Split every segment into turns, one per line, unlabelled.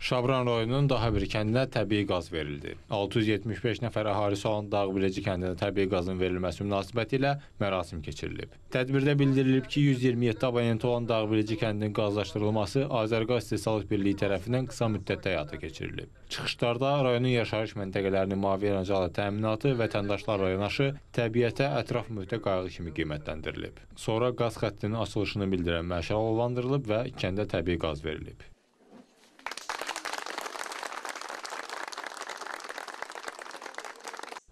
Şabran rayonunun daha bir kəndinə təbii qaz verildi. 675 nəfər əhalisi olan Dağbileci kəndinə təbii qazın verilməsi münasibətilə mərasim keçirilib. Tədbirdə bildirilib ki, 127 abonenti olan Dağbileci kəndinin qazlaşdırılması Azərqaz İstehsalat Birliyi tərəfindən qısa müddətdə həyata keçirilib. Çıxışlarda rayonun yaşayış məntəqələrinin mavi enerjiyalı təminatı vətəndaşlarla yanaşı təbiətə, ətraf mühitə qayğı kimi qiymətləndirilib. Sonra qaz xəttinin açılışını bildirən məşəl alovlandırılıb və kəndə təbii qaz verilib.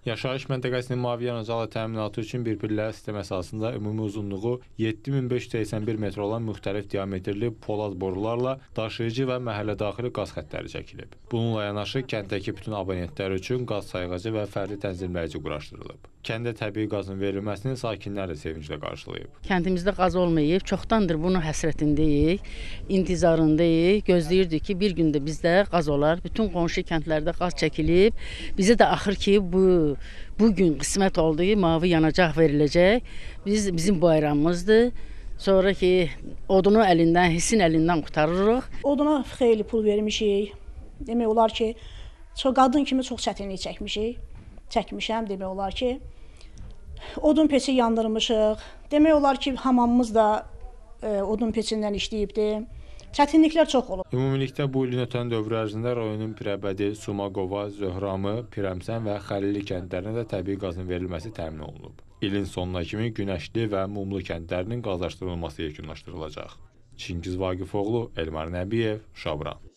Yaşayış məntəqəsinin mavi yanıcalı təminatı üçün bir pillə sistem əsasında ümumi uzunluğu 7581 metr olan müxtəlif diametrli polad borularla daşıyıcı və məhəllədaxili qaz xəttləri çəkilib. Bununla yanaşı kənddəki bütün abonentlər üçün qaz sayğacı və fərdi tənzimləyici quraşdırılıb. Kəndə təbii qazın verilməsini sakinlər də sevinclə qarşılayıb.
Kəndimizdə qaz olmayıb, çoxdandır bunun həsrətindəyik, intizarındayıq. Gözləyirdik ki, bir gündə bizdə qaz olar. Bütün qonşu kəndlərdə qaz çəkilib. Bizə də axır ki, bu bu gün qismət oldu mavi yanacaq veriləcək. Biz bizim bayramımızdır. Sonra ki, odunu əlindən, hissin əlindən qurtarırıq.
Oduna xeyli pul vermişik. Demək olar ki, çox qadın kimi çox çətinlik çəkmişik. Çəkmişəm demək olar ki, odun peçi yandırmışıq. Demək olar ki, hamamımız da e, odun peçindən işləyibdi. Çətinliklər çox olub.
Ümumilikdə bu ilin ötən dövr ərzində rayonun Pirəbədi, Sumaqova, Zöhramı, Pirəmsən və Xəlili kəndlərinə də təbii qazın verilməsi təmin olunub. İlin sonuna kimi Günəşli və Mumlu kəndlərinin qazlaşdırılması yekunlaşdırılacaq. Çingiz Vaqifoğlu, Elmar Nəbiyev, Şabran.